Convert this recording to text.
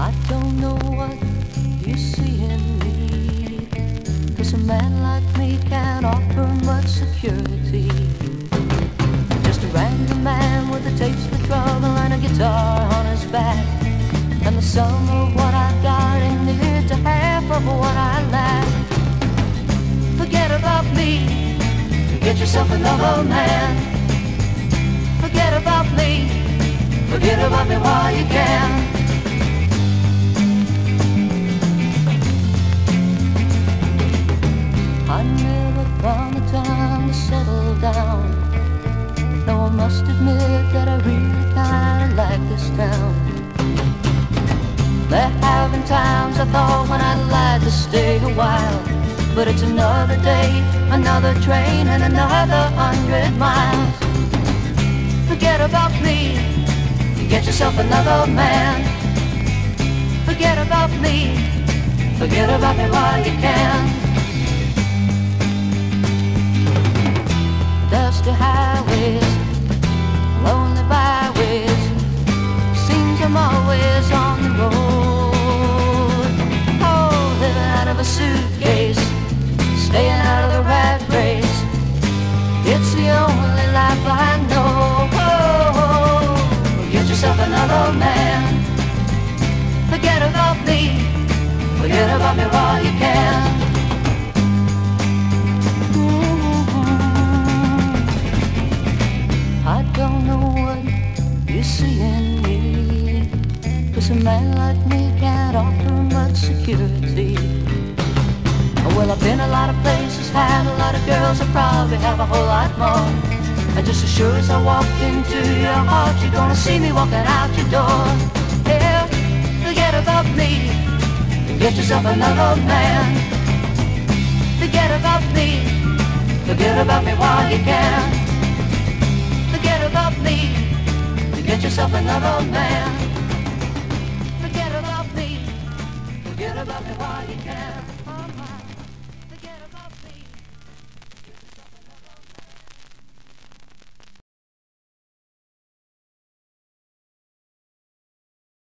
I don't know what you see in me. Cause a man like me can't offer much security. Just a random man with a taste for trouble and a guitar on his back. And the sum of what I got ain't near to half of what I lack. Forget about me, get yourself another man. Forget about me, forget about me while you can. Must admit that I really kinda like this town. There have been times I thought when I'd like to stay a while. But it's another day, another train, and another hundred miles. Forget about me, get yourself another man. Forget about me, forget about me while you can. A man like me can't offer much security. Well, I've been a lot of places, had a lot of girls, I probably have a whole lot more. And just as sure as I walk into your heart, you're gonna see me walking out your door. Yeah, forget about me, get yourself another man. Forget about me, forget about me while you can forget about me get yourself another man. About me, forget